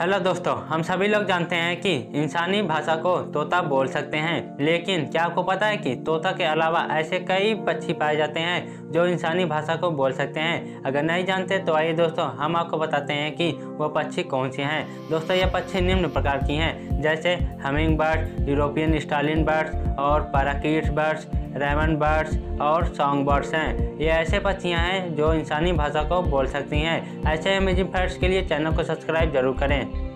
Hello दोस्तों, हम सभी लोग जानते हैं कि इंसानी भाषा को तोता बोल सकते हैं, लेकिन क्या आपको पता है कि तोता के अलावा ऐसे कई पक्षी पाए जाते हैं जो इंसानी भाषा को बोल सकते हैं? अगर नहीं जानते तो आइए दोस्तों, हम आपको बताते हैं कि वो पक्षी कौन से हैं। दोस्तों, ये पक्षी निम्न प्रकार की हैं, जैसे humming bird European starling birds और पैराकीट्स बर्ड्स रेमन बर्ड्स और सॉन्ग बर्ड्स हैं। ये ऐसे पक्षियाँ हैं जो इंसानी भाषा को बोल सकती हैं। ऐसे अमेजिंग फैक्ट्स के लिए चैनल को सब्सक्राइब ज़रूर करें।